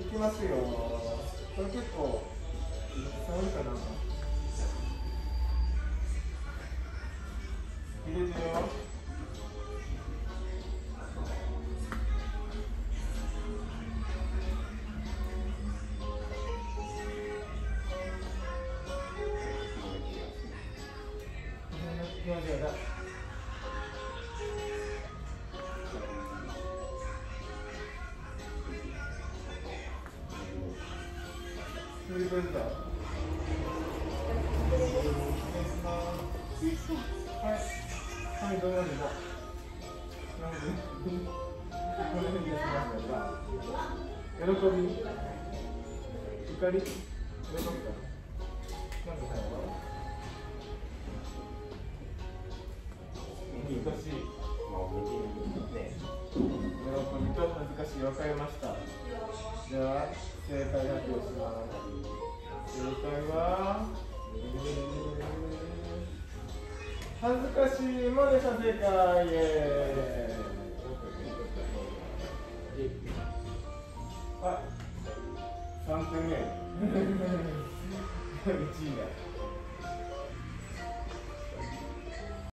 いきますよ。これ結構寒いかな。入れてよ。気持ちはい。どうも。喜び、喜びか。なんで最後いい年、ね喜びと恥ずかしい分かりました。では、正解発表します。回は、恥ずかしいまでした正解イエーイあ、3点目。1位だ。